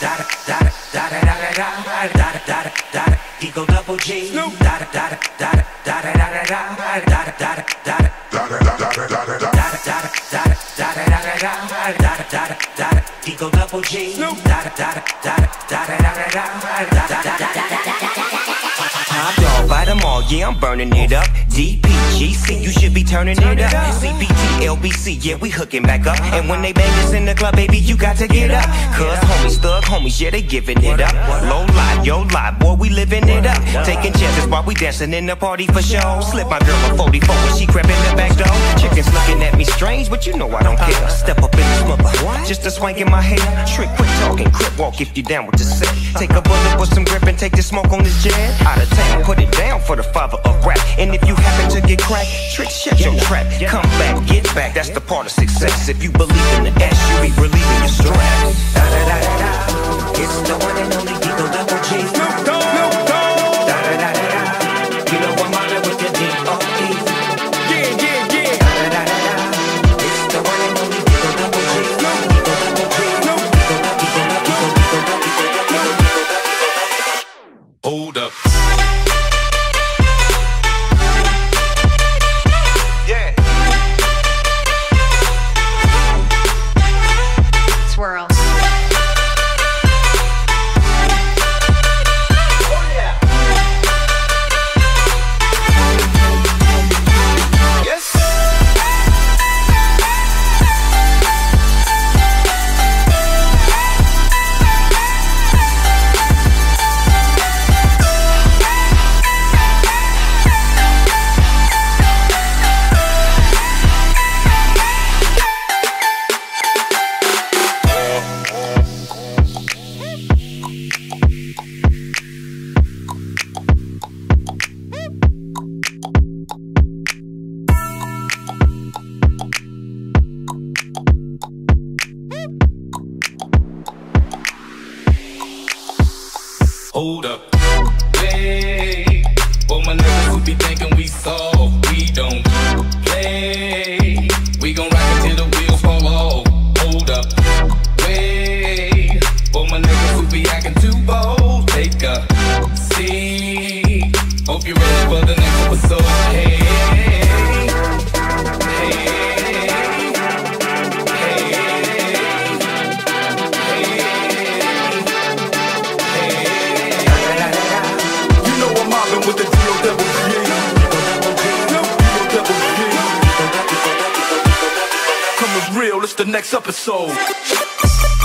da da da da da da da da da da da Eagle double G da da da da da da da da da da da da da Eagle double G da da da da da da da da da Top dog, buy them all, yeah, I'm burning it up. DPGC, you should be turning it up. CPT, LBC, yeah, we hooking back up. And when they bang us in the club, baby, you got to get up. Cuz homies, yeah, they giving it up. Low lie, yo lie, boy, we living it up. Taking chances while we dancing in the party for show. Slip my girl a 44 when she crept in the back door. Chickens looking at me strange, but you know I don't care. Step up in this mother, just a swank in my hair. Trick, quit talking, crip walk if you down with the set. Take a bullet with some grip and take the smoke on this jet. Out of town, put it down for the father of rap. And if you happen to get cracked, trick, shut your trap. Come back, get back, that's the part of success. If you believe in the S, you be relieving your stress. da da da Hold up. Hey, for my niggas who be thinking we soft, we don't play. We gon' rock until the wheels fall off. Hold up. Wait, for my niggas who be acting too bold, take a seat. Hope you're ready for the next the next episode.